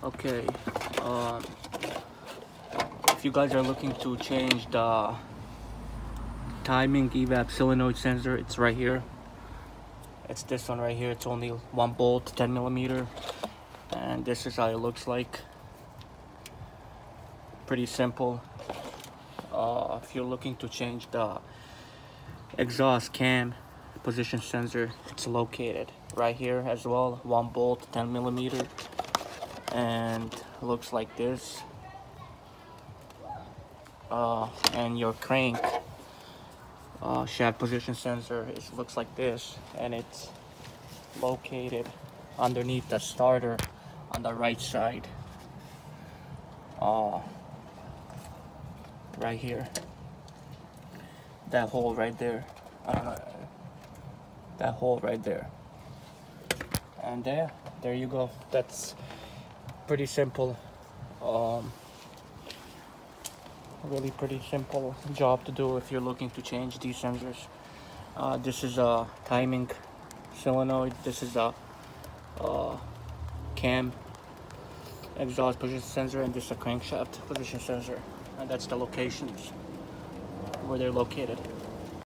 Okay, um, if you guys are looking to change the timing evap solenoid sensor, it's right here. It's this one right here. It's only one bolt, 10 millimeter, and this is how it looks like. Pretty simple. Uh, if you're looking to change the exhaust cam position sensor, it's located right here as well. One bolt, 10 millimeter and looks like this. Uh, and your crank uh, shaft position sensor it looks like this and it's located underneath the starter on the right side. Uh, right here. That hole right there. Uh, that hole right there. And there there you go. That's pretty simple um, really pretty simple job to do if you're looking to change these sensors. Uh, this is a timing solenoid. This is a uh, cam exhaust position sensor and this is a crankshaft position sensor. And that's the locations where they're located